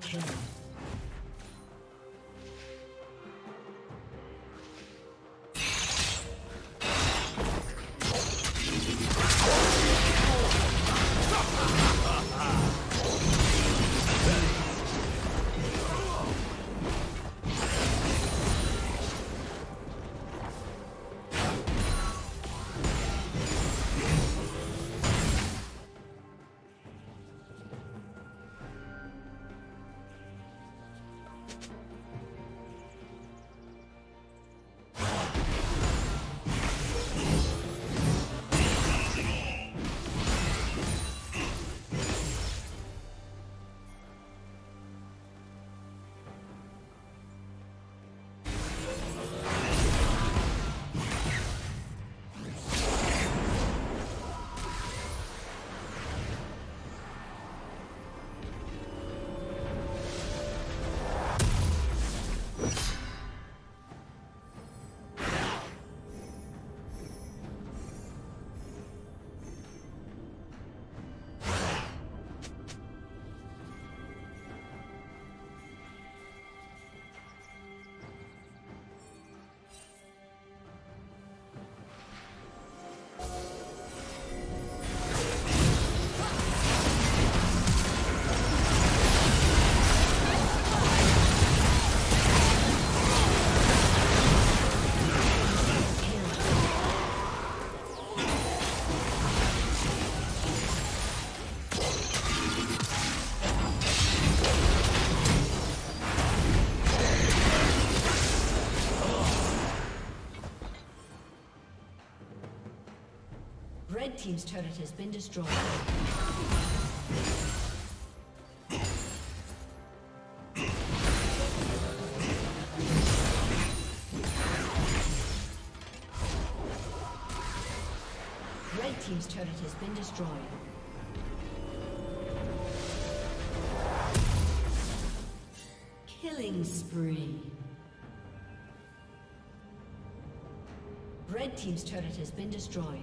Triple kill. Team's turret has been destroyed. Red Team's turret has been destroyed. Killing spree. Red Team's turret has been destroyed.